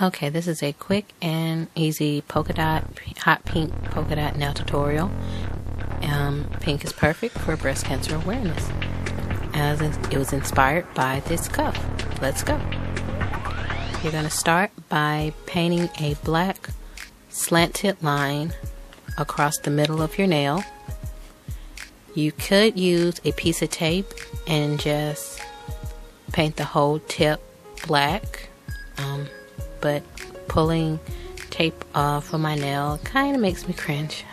Okay, this is a quick and easy polka dot, hot pink polka dot nail tutorial. Um, pink is perfect for breast cancer awareness. As it was inspired by this cuff. Let's go. You're going to start by painting a black slanted line across the middle of your nail. You could use a piece of tape and just paint the whole tip black. Um, but pulling tape uh, off of my nail kind of makes me cringe.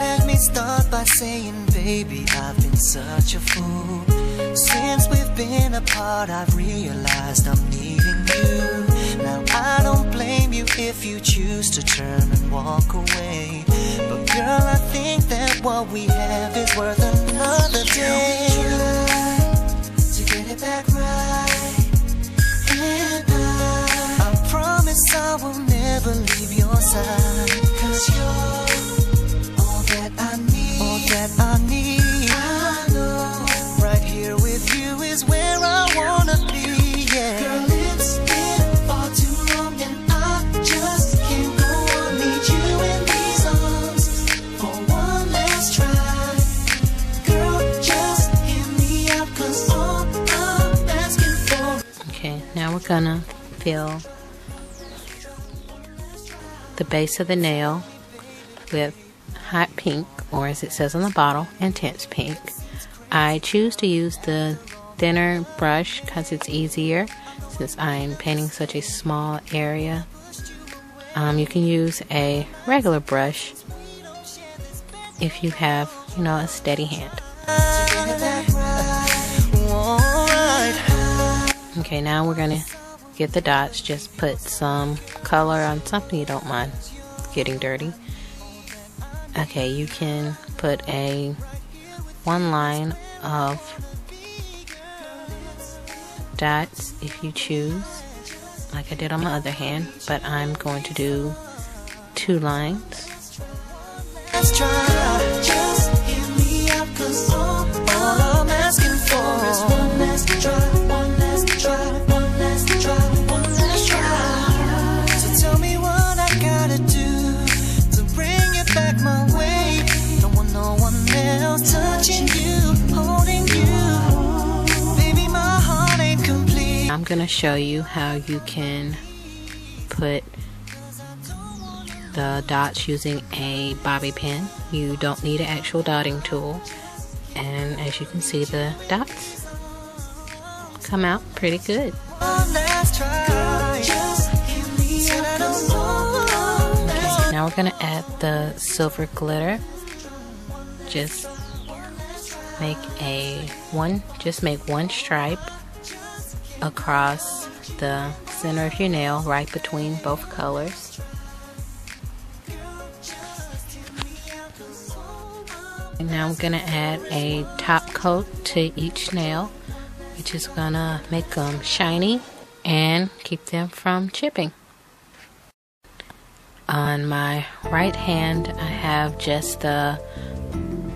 Let me start by saying, baby, I've been such a fool. Since we've been apart, I've realized I'm needing you. Now I don't blame you if you choose to turn and walk away. But girl, I think that what we have is worth another day. Now we're gonna fill the base of the nail with hot pink, or as it says on the bottle, intense pink. I choose to use the thinner brush because it's easier since I'm painting such a small area. Um, you can use a regular brush if you have, you know, a steady hand. Okay, now we're gonna get the dots. Just put some color on something you don't mind getting dirty. Okay, you can put a one line of dots if you choose, like I did on my other hand, but I'm going to do two lines. Going to show you how you can put the dots using a bobby pin. You don't need an actual dotting tool. And as you can see, the dots come out pretty good. Asking Now we're going to add the silver glitter. Just make a one, just make one stripe across the center of your nail right between both colors. And now I'm going to add a top coat to each nail, which is going to make them shiny and keep them from chipping. On my right hand, I have just the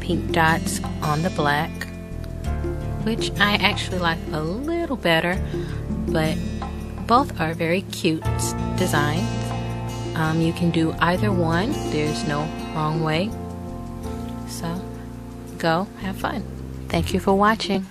pink dots on the black, which I actually like a little better, but both are very cute designs. Um, you can do either one, there's no wrong way. So, go have fun. Thank you for watching.